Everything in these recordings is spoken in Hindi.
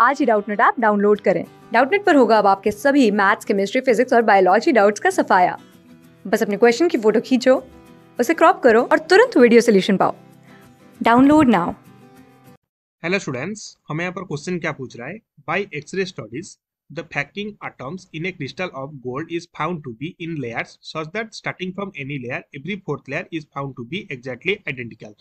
आज ही डाउटनेट ऐप डाउनलोड करें। डाउटनेट पर होगा अब आपके सभी मैथ्स, केमिस्ट्री, फिजिक्स और बायोलॉजी डाउट्स का सफाया। बस अपने क्वेश्चन की फ़ोटो खींचो, उसे क्रॉप करो और तुरंत वीडियो सोल्यूशन पाओ। Download now. हेलो स्टूडेंट्स हमें यहाँ पर क्वेश्चन क्या पूछ रहा है? By X-ray studies the packing atoms in a crystal of gold is found to be in layers, such that starting from any layer, every fourth layer is found to be exactly identical.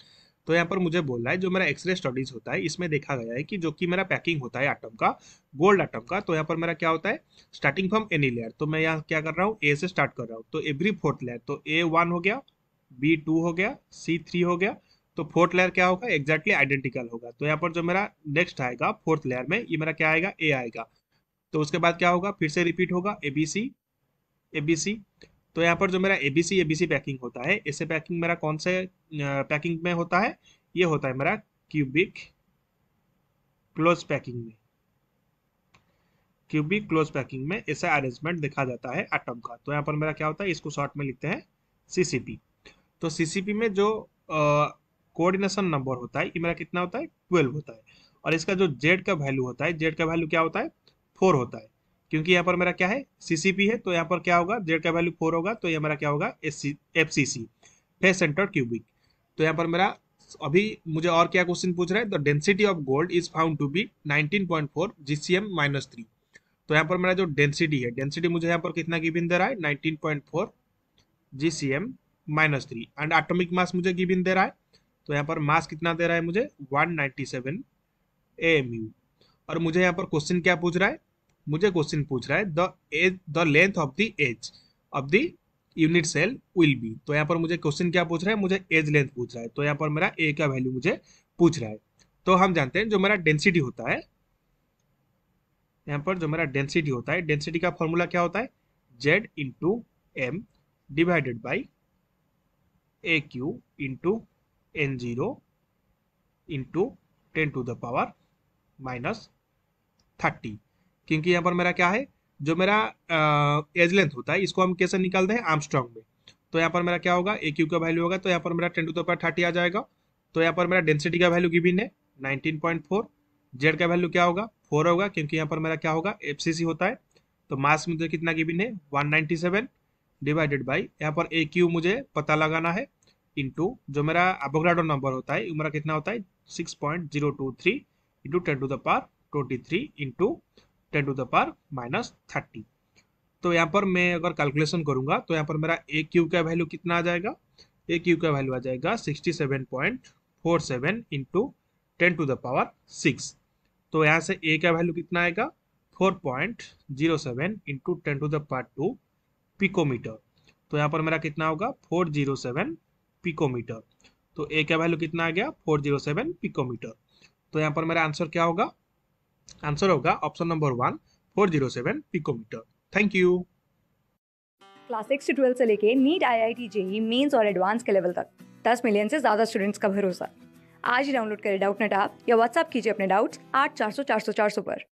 तो यहाँ पर मुझे बोल रहा है, जो मेरा एक्सरे स्टडीज़ होता है, इसमें देखा गया है कि जो कि मेरा पैकिंग होता है आटम का गोल्ड आटम का तो यहाँ पर मेरा क्या होता है? स्टार्टिंग फ्रॉम एनी लेयर तो मैं यहाँ क्या कर रहा हूँ? ए से स्टार्ट कर रहा हूँ। तो एवरी फोर्थ लेयर तो ए वन हो गया बी टू हो गया सी थ्री हो गया तो फोर्थ लेयर क्या होगा? एक्जैक्टली आइडेंटिकल होगा। तो यहाँ पर जो मेरा नेक्स्ट आएगा फोर्थ लेयर में, ये मेरा क्या आएगा? ए आएगा। तो उसके बाद क्या होगा? फिर से रिपीट होगा A B C A B C तो यहाँ पर जो मेरा एबीसी एबीसी पैकिंग होता है ऐसे पैकिंग मेरा कौन से पैकिंग में होता है? ये होता है मेरा क्यूबिक क्लोज पैकिंग में। क्यूबिक क्लोज पैकिंग में ऐसा अरेंजमेंट देखा जाता है एटम का। तो यहाँ पर मेरा क्या होता है? इसको शॉर्ट में लिखते हैं सीसीपी तो सीसीपी में जो कोऑर्डिनेशन नंबर होता है, ये मेरा कितना होता है? ट्वेल्व होता है। और इसका जो जेड का वैल्यू होता है जेड का वैल्यू क्या होता है? फोर होता है। क्योंकि यहाँ पर मेरा क्या है? सीसीपी है तो यहाँ पर क्या होगा? जेड का वैल्यू फोर होगा तो ये मेरा क्या होगा? F C C face centre cubic तो यहाँ पर मेरा अभी मुझे और क्या क्वेश्चन पूछ रहा है? The density of gold is found to be 19.4 GCM minus three तो यहाँ पर मेरा जो डेंसिटी है डेंसिटी मुझे यहाँ पर कितना गिविन दे रहा है? 19.4 GCM minus three and atomic mass मुझे गिविन दे रहा है तो यहाँ पर मास कितना दे रहा है मुझे? 197 एएमयू और मुझे यहाँ पर क्वेश्चन क्या पूछ रहा है? मुझे क्वेश्चन पूछ रहा है the edge the length of the edge of the unit cell will be तो यहाँ पर मुझे क्वेश्चन क्या पूछ रहा है? मुझे एज लेंथ पूछ रहा है। तो यहाँ पर मेरा ए का वैल्यू मुझे पूछ रहा है। तो हम जानते हैं जो मेरा डेंसिटी होता है, यहाँ पर जो मेरा डेंसिटी होता है डेंसिटी का फॉर्मूला क्या होता है? Z into M divided by A cube into N zero into ten to the power minus thirty क्योंकि यहाँ पर मेरा क्या है, जो मेरा एज लेंथ होता है, इसको हम कैसे निकालते हैं आर्मस्ट्रॉन्ग में। तो यहाँ पर मेरा क्या होगा ए क्यू का वैल्यू होगा तो यहाँ पर मेरा टेन टू द थर्टी आ जाएगा। तो यहाँ पर मेरा डेंसिटी का वैल्यू गिविन है नाइनटीन पॉइंट फोर जेड का वैल्यू क्या होगा फोर होगा, क्योंकि यहाँ पर मेरा क्या होगा एफ़ होता है। तो मास मुझे कितना गिविन है one ninety seven divided by यहाँ पर ए क्यू मुझे पता लगाना है इंटू जो मेरा अबोग्राडो नंबर होता है मेरा कितना होता है six point zero two three into ten to the power twenty three into ten to the power minus thirty. तो यहाँ पर मैं अगर कैलकुलेशन करूँगा तो यहाँ पर मेरा ए क्यू का वैल्यू कितना आ जाएगा? ए क्यू का वैल्यू आ जाएगा sixty seven point four seven into ten to the power six तो यहाँ से ए का वैल्यू कितना आएगा? Four point zero seven into ten to the power two picometre तो यहाँ पर मेरा कितना होगा? फोर ज़ीरो सेवन पिकोमीटर तो ए का वैल्यू कितना आ गया? फोर ज़ीरो सेवन पिकोमीटर तो यहाँ पर मेरा आंसर क्या होगा? आंसर होगा option number one, four zero seven picometre. Thank you class six से ट्वेल्थ से लेके NEET I I T JEE mains और एडवांस के लेवल तक, दस मिलियन से ज़्यादा स्टूडेंट्स का भरोसा। आज ही डाउनलोड करें डाउट नेट आप या व्हाट्सअप कीजिए अपने डाउट्स आठ चार सौ चार सौ चार सौ पर।